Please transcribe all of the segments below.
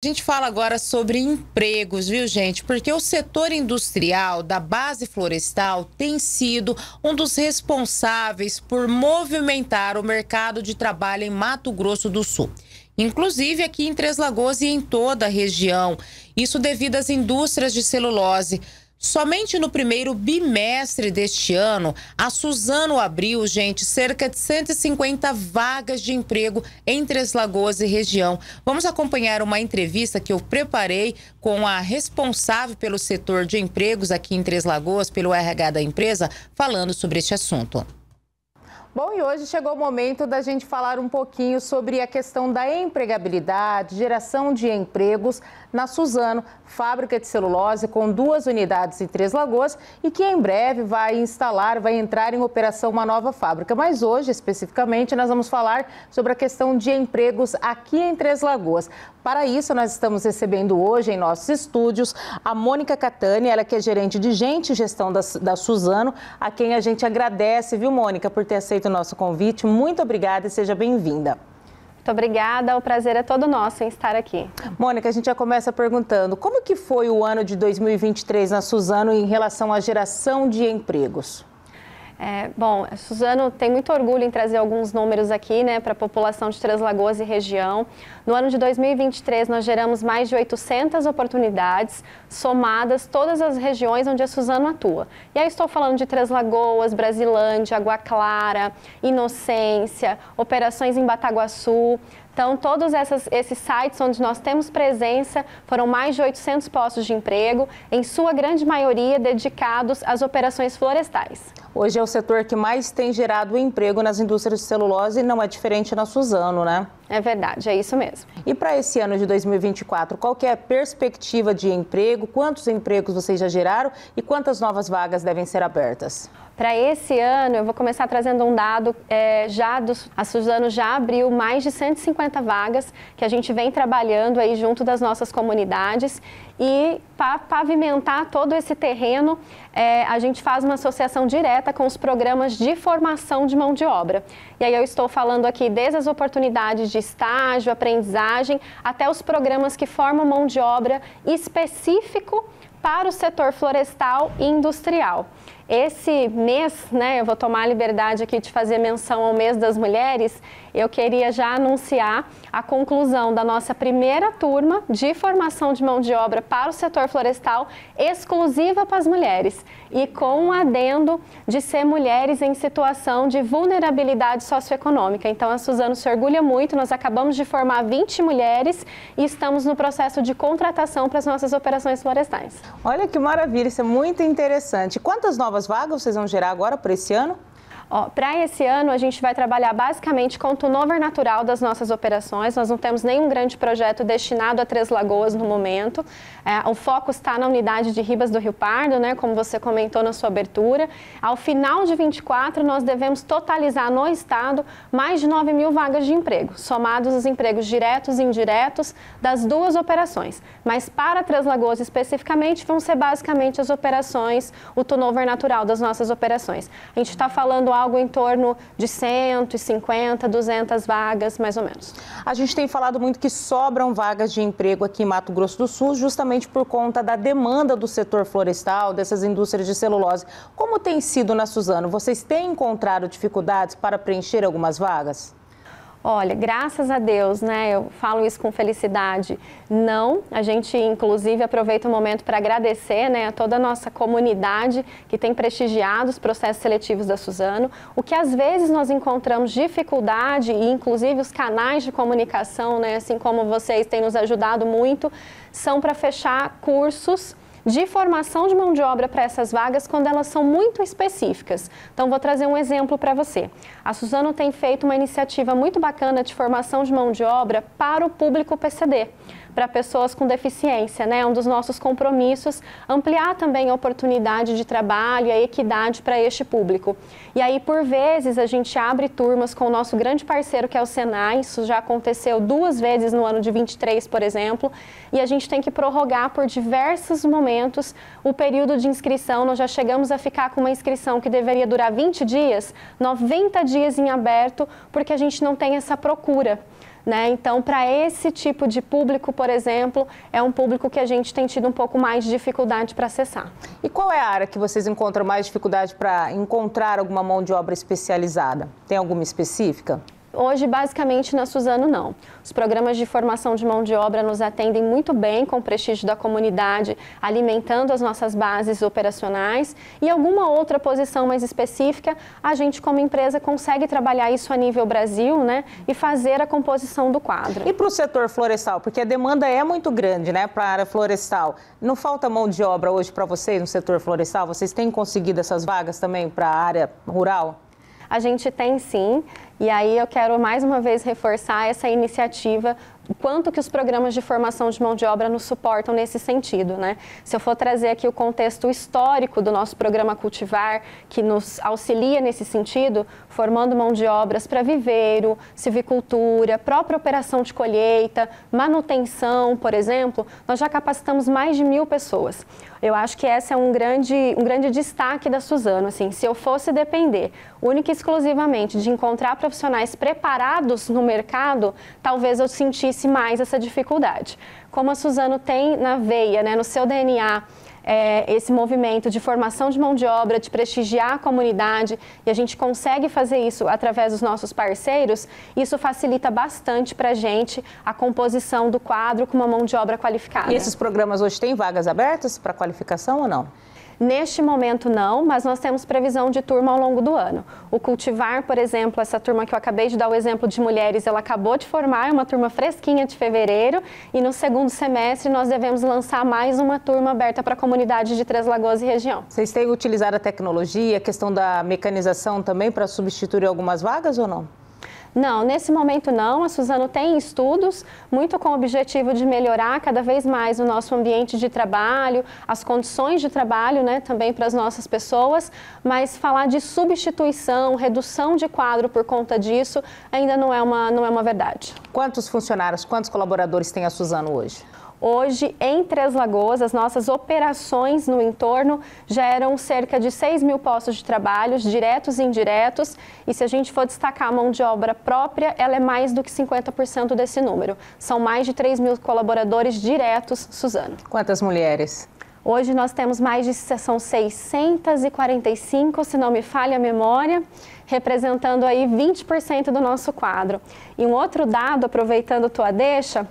A gente fala agora sobre empregos, viu, gente? Porque o setor industrial da base florestal tem sido um dos responsáveis por movimentar o mercado de trabalho em Mato Grosso do Sul. Inclusive aqui em Três Lagoas e em toda a região. Isso devido às indústrias de celulose. Somente no primeiro bimestre deste ano, a Suzano abriu, gente, cerca de 150 vagas de emprego em Três Lagoas e região. Vamos acompanhar uma entrevista que eu preparei com a responsável pelo setor de empregos aqui em Três Lagoas, pelo RH da empresa, falando sobre este assunto. Bom, e hoje chegou o momento da gente falar um pouquinho sobre a questão da empregabilidade, geração de empregos na Suzano, fábrica de celulose com duas unidades em Três Lagoas e que em breve vai instalar, vai entrar em operação uma nova fábrica. Mas hoje, especificamente, nós vamos falar sobre a questão de empregos aqui em Três Lagoas. Para isso, nós estamos recebendo hoje em nossos estúdios a Mônica Catani, ela que é gerente de gente e gestão da, da Suzano, a quem a gente agradece, viu, Mônica, por ter aceito o nosso convite. Muito obrigada e seja bem-vinda. Muito obrigada, o prazer é todo nosso em estar aqui. Mônica, a gente já começa perguntando, como que foi o ano de 2023 na Suzano em relação à geração de empregos? É, bom, Suzano tem muito orgulho em trazer alguns números aqui né, para a população de Três Lagoas e região. No ano de 2023, nós geramos mais de 800 oportunidades, somadas todas as regiões onde a Suzano atua. E aí estou falando de Três Lagoas, Brasilândia, Água Clara, Inocência, operações em Bataguaçu. Então, todos essas, esses sites onde nós temos presença foram mais de 800 postos de emprego, em sua grande maioria dedicados às operações florestais. Hoje é o setor que mais tem gerado emprego nas indústrias de celulose e não é diferente na Suzano, né? É verdade, é isso mesmo. E para esse ano de 2024, qual que é a perspectiva de emprego? Quantos empregos vocês já geraram e quantas novas vagas devem ser abertas? Para esse ano, eu vou começar trazendo um dado, é, já dos, a Suzano já abriu mais de 150 vagas que a gente vem trabalhando aí junto das nossas comunidades e para pavimentar todo esse terreno, é, a gente faz uma associação direta com os programas de formação de mão de obra. E aí eu estou falando aqui desde as oportunidades de estágio, aprendizagem, até os programas que formam mão de obra específico para o setor florestal e industrial. Esse mês, né, eu vou tomar a liberdade aqui de fazer menção ao mês das mulheres, eu queria já anunciar a conclusão da nossa primeira turma de formação de mão de obra para o setor florestal, exclusiva para as mulheres. E com um adendo de ser mulheres em situação de vulnerabilidade socioeconômica. Então, a Suzano se orgulha muito, nós acabamos de formar 20 mulheres e estamos no processo de contratação para as nossas operações florestais. Olha que maravilha, isso é muito interessante. Quantas novas vagas vocês vão gerar agora por esse ano? Para esse ano, a gente vai trabalhar basicamente com o turnover natural das nossas operações. Nós não temos nenhum grande projeto destinado a Três Lagoas no momento. É, o foco está na unidade de Ribas do Rio Pardo, né, como você comentou na sua abertura. Ao final de 24, nós devemos totalizar no Estado mais de 9 mil vagas de emprego, somados os empregos diretos e indiretos das duas operações. Mas para Três Lagoas especificamente, vão ser basicamente as operações, o turnover natural das nossas operações. A gente está falando algo em torno de 150, 200 vagas, mais ou menos. A gente tem falado muito que sobram vagas de emprego aqui em Mato Grosso do Sul, justamente por conta da demanda do setor florestal, dessas indústrias de celulose. Como tem sido na Suzano? Vocês têm encontrado dificuldades para preencher algumas vagas? Olha, graças a Deus, né? Eu falo isso com felicidade. Não, a gente inclusive aproveita o momento para agradecer, né, a toda a nossa comunidade que tem prestigiado os processos seletivos da Suzano. O que às vezes nós encontramos dificuldade e inclusive os canais de comunicação, né, assim como vocês têm nos ajudado muito, são para fechar cursos de formação de mão de obra para essas vagas quando elas são muito específicas. Então, vou trazer um exemplo para você. A Suzano tem feito uma iniciativa muito bacana de formação de mão de obra para o público PCD para pessoas com deficiência, né? Um dos nossos compromissos, ampliar também a oportunidade de trabalho e a equidade para este público. E aí, por vezes, a gente abre turmas com o nosso grande parceiro, que é o Senai, isso já aconteceu duas vezes no ano de 23, por exemplo, e a gente tem que prorrogar por diversos momentos o período de inscrição. Nós já chegamos a ficar com uma inscrição que deveria durar 20 dias, 90 dias em aberto, porque a gente não tem essa procura Né? Então, para esse tipo de público, por exemplo, é um público que a gente tem tido um pouco mais de dificuldade para acessar. E qual é a área que vocês encontram mais dificuldade para encontrar alguma mão de obra especializada? Tem alguma específica? Hoje, basicamente, na Suzano, não. Os programas de formação de mão de obra nos atendem muito bem com o prestígio da comunidade, alimentando as nossas bases operacionais e alguma outra posição mais específica, a gente, como empresa, consegue trabalhar isso a nível Brasil né, e fazer a composição do quadro. E para o setor florestal? Porque a demanda é muito grande né, para a área florestal. Não falta mão de obra hoje para vocês no setor florestal? Vocês têm conseguido essas vagas também para a área rural? A gente tem sim. E aí eu quero mais uma vez reforçar essa iniciativa quanto que os programas de formação de mão de obra nos suportam nesse sentido, né? Se eu for trazer aqui o contexto histórico do nosso programa Cultivar, que nos auxilia nesse sentido, formando mão de obras para viveiro, civicultura, própria operação de colheita, manutenção, por exemplo, nós já capacitamos mais de mil pessoas. Eu acho que esse é um grande, um grande destaque da Suzano. Assim, se eu fosse depender única e exclusivamente de encontrar profissionais preparados no mercado, talvez eu sentisse mais essa dificuldade. Como a Suzano tem na veia, né, no seu DNA, é, esse movimento de formação de mão de obra, de prestigiar a comunidade, e a gente consegue fazer isso através dos nossos parceiros, isso facilita bastante para a gente a composição do quadro com uma mão de obra qualificada. E esses programas hoje têm vagas abertas para qualificação ou não? Neste momento não, mas nós temos previsão de turma ao longo do ano. O Cultivar, por exemplo, essa turma que eu acabei de dar o exemplo de mulheres, ela acabou de formar, é uma turma fresquinha de fevereiro, e no segundo semestre nós devemos lançar mais uma turma aberta para a comunidade de Três Lagoas e região. Vocês têm utilizado a tecnologia, a questão da mecanização também para substituir algumas vagas ou não? Não, nesse momento não. A Suzano tem estudos muito com o objetivo de melhorar cada vez mais o nosso ambiente de trabalho, as condições de trabalho né, também para as nossas pessoas, mas falar de substituição, redução de quadro por conta disso ainda não é uma, não é uma verdade. Quantos funcionários, quantos colaboradores tem a Suzano hoje? Hoje, em Três Lagoas, as nossas operações no entorno geram cerca de 6 mil postos de trabalho, diretos e indiretos. E se a gente for destacar a mão de obra própria, ela é mais do que 50% desse número. São mais de 3 mil colaboradores diretos, Suzano. Quantas mulheres? Hoje nós temos mais de são 645, se não me falha a memória, representando aí 20% do nosso quadro. E um outro dado, aproveitando tua deixa,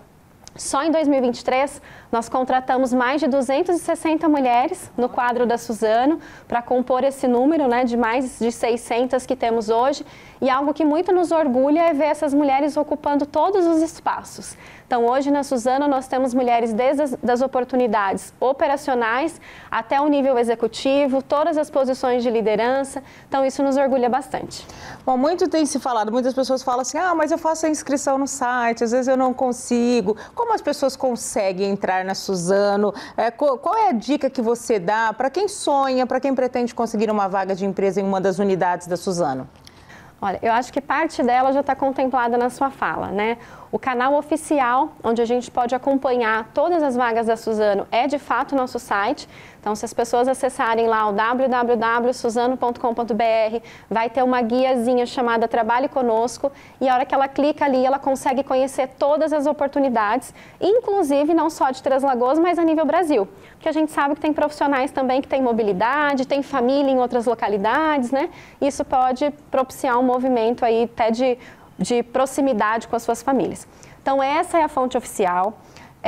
só em 2023, nós contratamos mais de 260 mulheres no quadro da Suzano para compor esse número né, de mais de 600 que temos hoje. E algo que muito nos orgulha é ver essas mulheres ocupando todos os espaços. Então, hoje na Suzano, nós temos mulheres desde as das oportunidades operacionais até o nível executivo, todas as posições de liderança. Então, isso nos orgulha bastante. Bom, muito tem se falado, muitas pessoas falam assim: ah, mas eu faço a inscrição no site, às vezes eu não consigo. Como as pessoas conseguem entrar na Suzano? É, qual é a dica que você dá para quem sonha, para quem pretende conseguir uma vaga de empresa em uma das unidades da Suzano? Olha, eu acho que parte dela já está contemplada na sua fala, né? O canal oficial, onde a gente pode acompanhar todas as vagas da Suzano, é de fato nosso site. Então, se as pessoas acessarem lá o www.suzano.com.br, vai ter uma guiazinha chamada Trabalhe Conosco e a hora que ela clica ali, ela consegue conhecer todas as oportunidades, inclusive não só de Três Lagoas, mas a nível Brasil. Porque a gente sabe que tem profissionais também que têm mobilidade, tem família em outras localidades, né? Isso pode propiciar um movimento aí até de de proximidade com as suas famílias. Então, essa é a fonte oficial.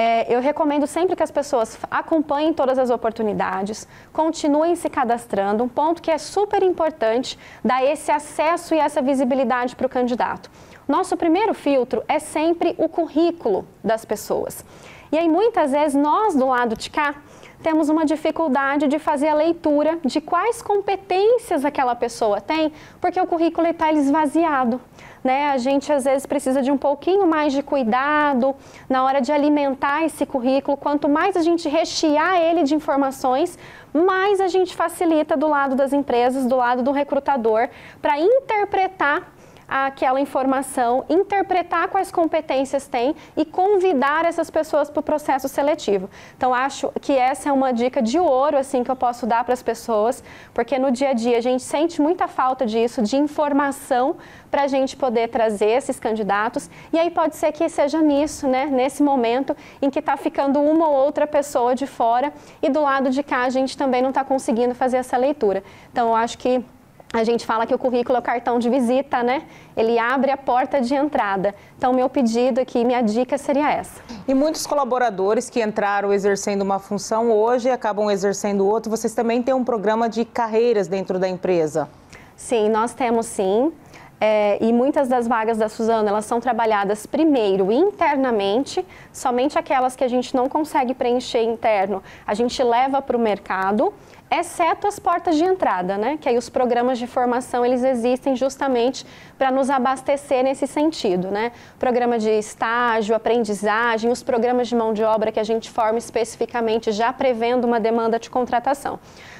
É, eu recomendo sempre que as pessoas acompanhem todas as oportunidades, continuem se cadastrando. Um ponto que é super importante, dar esse acesso e essa visibilidade para o candidato. Nosso primeiro filtro é sempre o currículo das pessoas. E aí, muitas vezes, nós do lado de cá, temos uma dificuldade de fazer a leitura de quais competências aquela pessoa tem, porque o currículo está esvaziado né, a gente às vezes precisa de um pouquinho mais de cuidado na hora de alimentar esse currículo. Quanto mais a gente rechear ele de informações, mais a gente facilita do lado das empresas, do lado do recrutador, para interpretar aquela informação, interpretar quais competências tem e convidar essas pessoas para o processo seletivo. Então, acho que essa é uma dica de ouro assim que eu posso dar para as pessoas, porque no dia a dia a gente sente muita falta disso, de informação para a gente poder trazer esses candidatos. E aí pode ser que seja nisso, né, nesse momento em que está ficando uma ou outra pessoa de fora e do lado de cá a gente também não está conseguindo fazer essa leitura. Então, eu acho que a gente fala que o currículo é o cartão de visita, né? Ele abre a porta de entrada. Então, meu pedido aqui, minha dica seria essa. E muitos colaboradores que entraram exercendo uma função hoje acabam exercendo outra. Vocês também têm um programa de carreiras dentro da empresa? Sim, nós temos sim. É, e muitas das vagas da Suzano, elas são trabalhadas primeiro internamente, somente aquelas que a gente não consegue preencher interno, a gente leva para o mercado exceto as portas de entrada, né? Que aí os programas de formação eles existem justamente para nos abastecer nesse sentido, né? Programa de estágio, aprendizagem, os programas de mão de obra que a gente forma especificamente já prevendo uma demanda de contratação.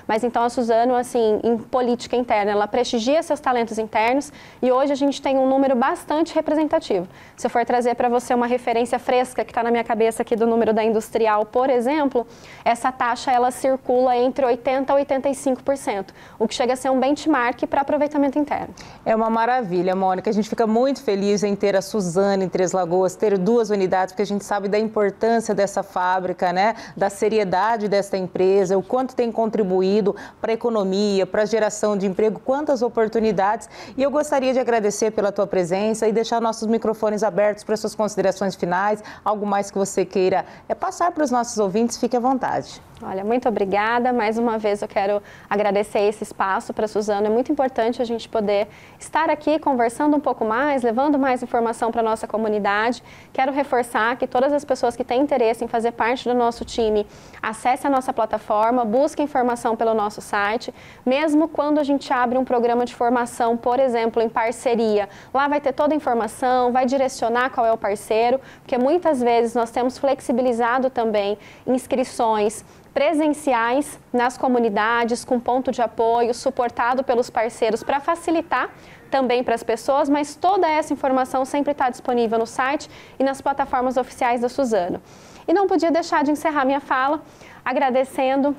Mas então a Suzano, assim, em política interna, ela prestigia seus talentos internos e hoje a gente tem um número bastante representativo. Se eu for trazer para você uma referência fresca que está na minha cabeça aqui do número da industrial, por exemplo, essa taxa ela circula entre 80 a 85%, o que chega a ser um benchmark para aproveitamento interno. É uma maravilha, Mônica. A gente fica muito feliz em ter a Suzano em Três Lagoas, ter duas unidades, porque a gente sabe da importância dessa fábrica, né? Da seriedade desta empresa, o quanto tem contribuído para a economia, para a geração de emprego, quantas oportunidades. E eu gostaria de agradecer pela tua presença e deixar nossos microfones abertos para suas considerações finais, algo mais que você queira é passar para os nossos ouvintes, fique à vontade. Olha, muito obrigada. Mais uma vez eu quero agradecer esse espaço para a Suzana. É muito importante a gente poder estar aqui conversando um pouco mais, levando mais informação para a nossa comunidade. Quero reforçar que todas as pessoas que têm interesse em fazer parte do nosso time, acessem a nossa plataforma, busquem informação pelo nosso site. Mesmo quando a gente abre um programa de formação, por exemplo, em parceria, lá vai ter toda a informação, vai direcionar qual é o parceiro, porque muitas vezes nós temos flexibilizado também inscrições presenciais nas comunidades, com ponto de apoio, suportado pelos parceiros para facilitar também para as pessoas, mas toda essa informação sempre está disponível no site e nas plataformas oficiais da Suzano. E não podia deixar de encerrar minha fala agradecendo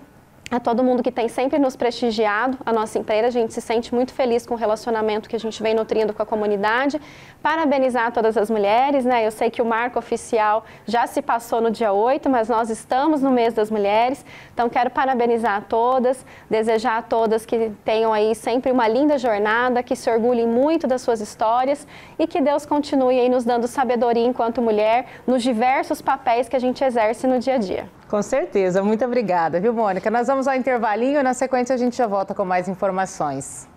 a todo mundo que tem sempre nos prestigiado, a nossa empresa. A gente se sente muito feliz com o relacionamento que a gente vem nutrindo com a comunidade. Parabenizar todas as mulheres, né? Eu sei que o marco oficial já se passou no dia 8, mas nós estamos no mês das mulheres. Então, quero parabenizar a todas, desejar a todas que tenham aí sempre uma linda jornada, que se orgulhem muito das suas histórias e que Deus continue aí nos dando sabedoria enquanto mulher nos diversos papéis que a gente exerce no dia a dia. Com certeza. Muito obrigada, viu, Mônica? Nós vamos ao intervalinho e na sequência a gente já volta com mais informações.